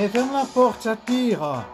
Et ferme la porte, ça tire.